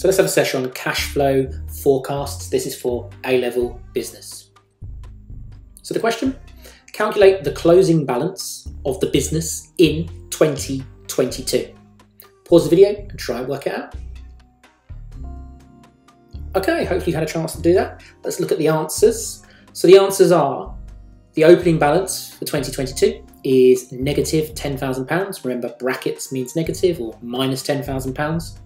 So let's have a session on cash flow forecasts. This is for A-level business. So the question, calculate the closing balance of the business in 2022. Pause the video and try and work it out. Okay, hopefully you had a chance to do that. Let's look at the answers. So the answers are the opening balance for 2022 is negative £10,000. Remember, brackets means negative or minus £10,000.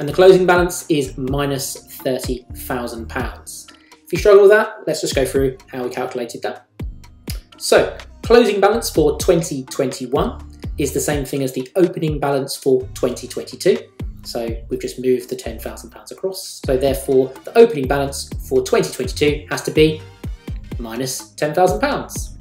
And the closing balance is minus £30,000. If you struggle with that, let's just go through how we calculated that. So, closing balance for 2021 is the same thing as the opening balance for 2022. So we've just moved the £10,000 across. So therefore, the opening balance for 2022 has to be minus £10,000.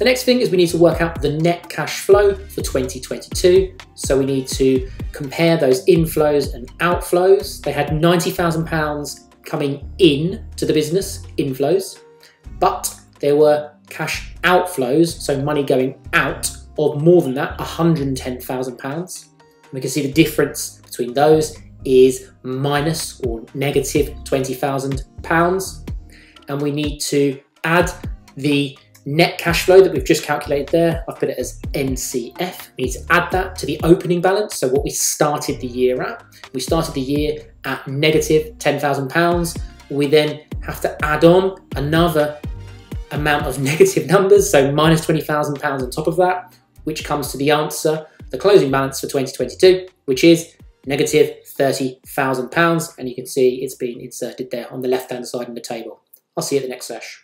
The next thing is we need to work out the net cash flow for 2022. So we need to compare those inflows and outflows. They had £90,000 coming in to the business, inflows, but there were cash outflows, so money going out of more than that, £110,000. We can see the difference between those is minus or negative £20,000. And we need to add the net cash flow that we've just calculated there. I've put it as NCF. We need to add that to the opening balance. So what we started the year at. We started the year at negative £10,000. We then have to add on another amount of negative numbers, so minus £20,000 on top of that, which comes to the answer the closing balance for 2022, which is negative £30,000. And you can see it's been inserted there on the left-hand side of the table. I'll see you at the next session.